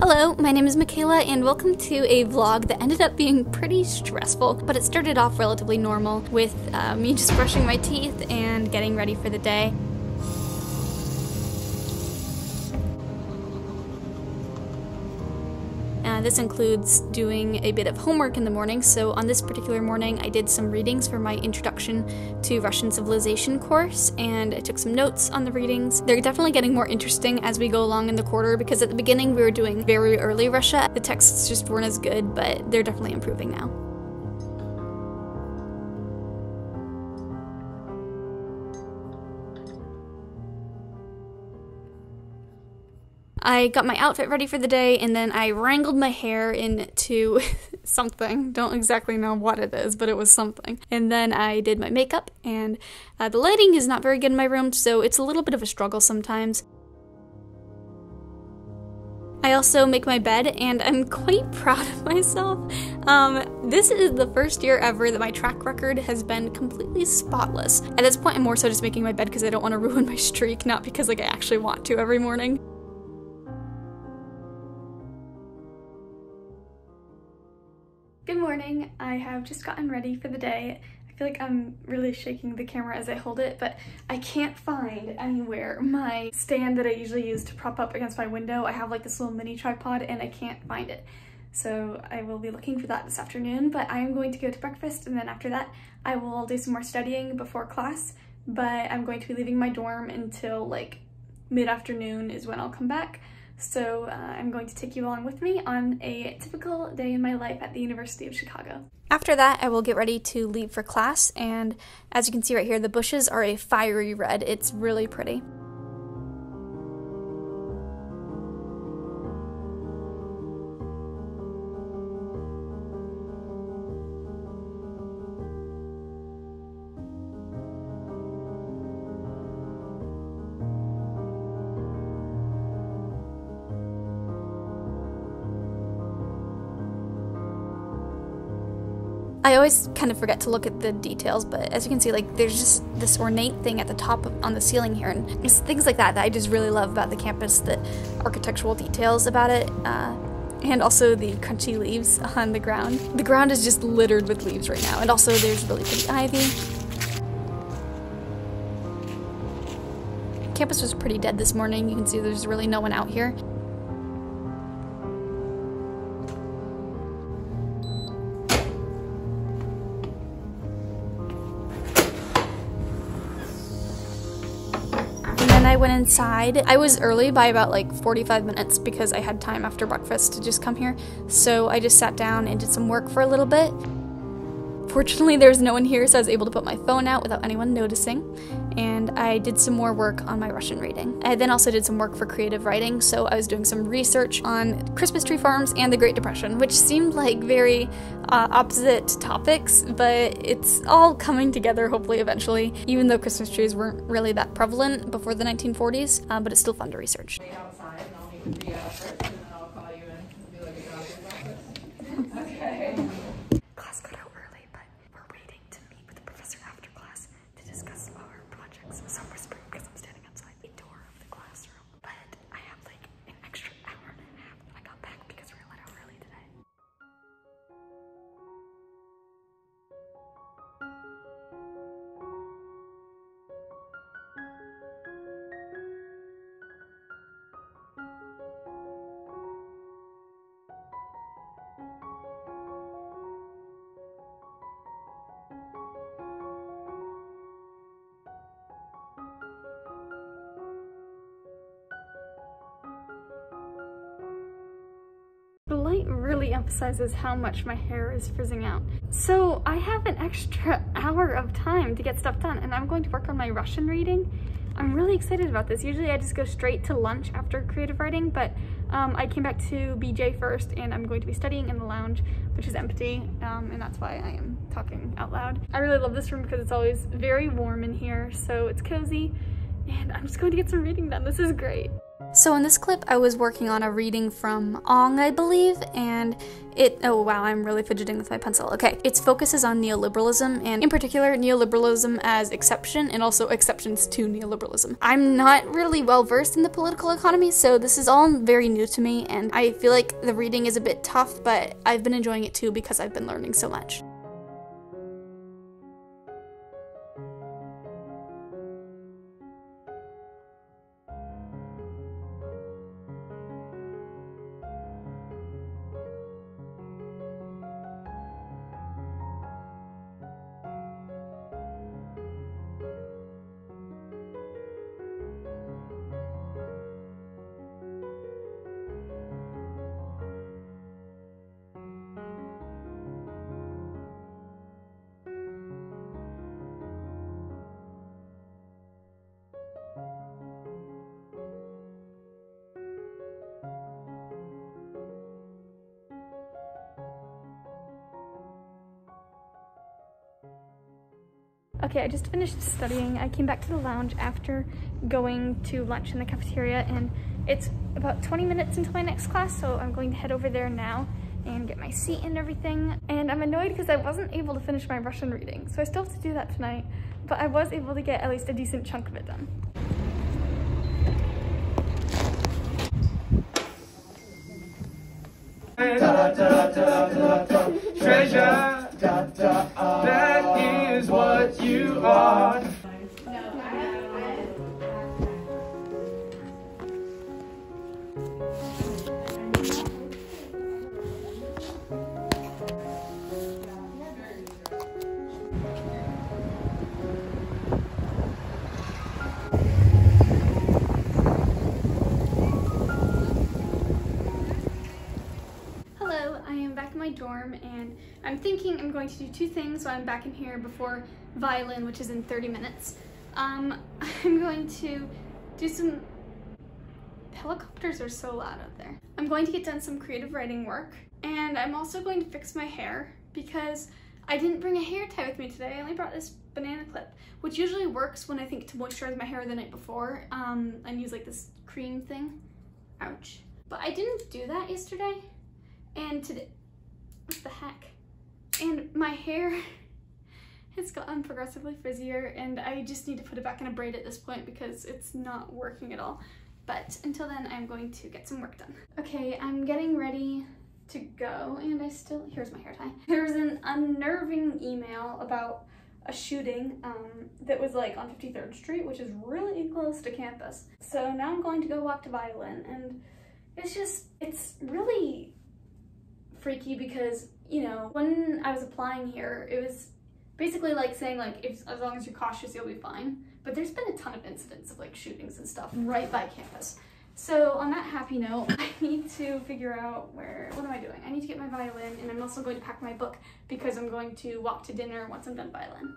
Hello, my name is Makayla, and welcome to a vlog that ended up being pretty stressful, but it started off relatively normal with uh, me just brushing my teeth and getting ready for the day. Uh, this includes doing a bit of homework in the morning, so on this particular morning, I did some readings for my Introduction to Russian Civilization course, and I took some notes on the readings. They're definitely getting more interesting as we go along in the quarter because at the beginning we were doing very early Russia. The texts just weren't as good, but they're definitely improving now. I got my outfit ready for the day and then I wrangled my hair into something. Don't exactly know what it is, but it was something. And then I did my makeup, and uh, the lighting is not very good in my room, so it's a little bit of a struggle sometimes. I also make my bed, and I'm quite proud of myself. Um, this is the first year ever that my track record has been completely spotless. At this point, I'm more so just making my bed because I don't want to ruin my streak, not because like I actually want to every morning. Good morning. I have just gotten ready for the day. I feel like I'm really shaking the camera as I hold it, but I can't find anywhere my stand that I usually use to prop up against my window. I have like this little mini tripod and I can't find it. So I will be looking for that this afternoon, but I am going to go to breakfast and then after that I will do some more studying before class, but I'm going to be leaving my dorm until like mid-afternoon is when I'll come back. So uh, I'm going to take you along with me on a typical day in my life at the University of Chicago. After that, I will get ready to leave for class, and as you can see right here, the bushes are a fiery red. It's really pretty. I always kind of forget to look at the details, but as you can see, like there's just this ornate thing at the top of, on the ceiling here, and it's things like that that I just really love about the campus. The architectural details about it, uh, and also the crunchy leaves on the ground. The ground is just littered with leaves right now, and also there's really pretty ivy. Campus was pretty dead this morning. You can see there's really no one out here. I went inside. I was early by about like 45 minutes because I had time after breakfast to just come here. So I just sat down and did some work for a little bit. Fortunately, there was no one here, so I was able to put my phone out without anyone noticing. And I did some more work on my Russian reading. I then also did some work for creative writing, so I was doing some research on Christmas tree farms and the Great Depression, which seemed like very uh, opposite topics, but it's all coming together hopefully eventually, even though Christmas trees weren't really that prevalent before the 1940s, uh, but it's still fun to research. Light really emphasizes how much my hair is frizzing out. So I have an extra hour of time to get stuff done and I'm going to work on my Russian reading. I'm really excited about this. Usually I just go straight to lunch after creative writing, but um, I came back to BJ first and I'm going to be studying in the lounge, which is empty, um, and that's why I am talking out loud. I really love this room because it's always very warm in here, so it's cozy, and I'm just going to get some reading done. This is great. So in this clip, I was working on a reading from Ong, I believe, and it, oh wow, I'm really fidgeting with my pencil. Okay, its focus is on neoliberalism, and in particular, neoliberalism as exception, and also exceptions to neoliberalism. I'm not really well versed in the political economy, so this is all very new to me, and I feel like the reading is a bit tough, but I've been enjoying it too because I've been learning so much. Okay, I just finished studying. I came back to the lounge after going to lunch in the cafeteria and it's about 20 minutes until my next class, so I'm going to head over there now and get my seat and everything. And I'm annoyed because I wasn't able to finish my Russian reading, so I still have to do that tonight, but I was able to get at least a decent chunk of it done. Treasure that is what you are. My dorm and I'm thinking I'm going to do two things while I'm back in here before violin, which is in 30 minutes. Um, I'm going to do some, helicopters are so loud out there. I'm going to get done some creative writing work and I'm also going to fix my hair because I didn't bring a hair tie with me today. I only brought this banana clip, which usually works when I think to moisturize my hair the night before um, and use like this cream thing. Ouch. But I didn't do that yesterday and today what the heck? And my hair has gotten progressively frizzier and I just need to put it back in a braid at this point because it's not working at all. But until then, I'm going to get some work done. Okay, I'm getting ready to go and I still, here's my hair tie. There's an unnerving email about a shooting um, that was like on 53rd Street, which is really close to campus. So now I'm going to go walk to Violin and it's just, it's really freaky because, you know, when I was applying here, it was basically like saying like, if as long as you're cautious, you'll be fine. But there's been a ton of incidents of like shootings and stuff right by campus. So on that happy note, I need to figure out where, what am I doing? I need to get my violin and I'm also going to pack my book because I'm going to walk to dinner once I'm done violin.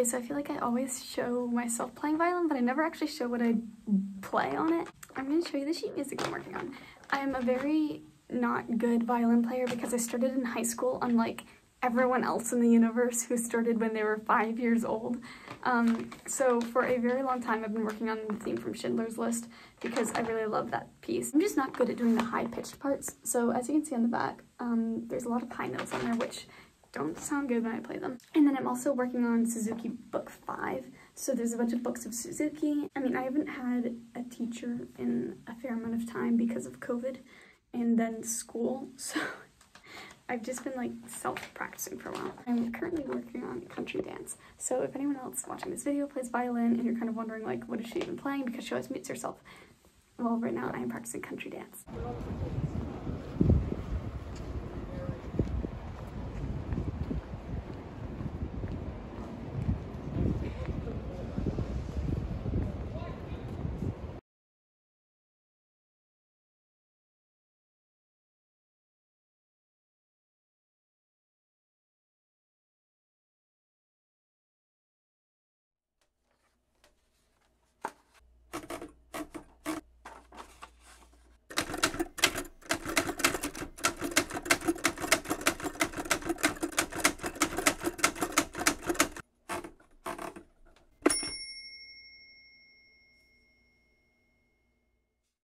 Okay, so I feel like I always show myself playing violin, but I never actually show what I play on it. I'm gonna show you the sheet music I'm working on. I'm a very not good violin player because I started in high school unlike everyone else in the universe who started when they were five years old. Um, so for a very long time I've been working on the theme from Schindler's List because I really love that piece. I'm just not good at doing the high-pitched parts. So as you can see on the back, um, there's a lot of high notes on there, which don't sound good when I play them. And then I'm also working on Suzuki Book 5. So there's a bunch of books of Suzuki. I mean, I haven't had a teacher in a fair amount of time because of COVID and then school. So I've just been like self-practicing for a while. I'm currently working on country dance. So if anyone else watching this video plays violin and you're kind of wondering like, what is she even playing? Because she always mutes herself. Well, right now I am practicing country dance.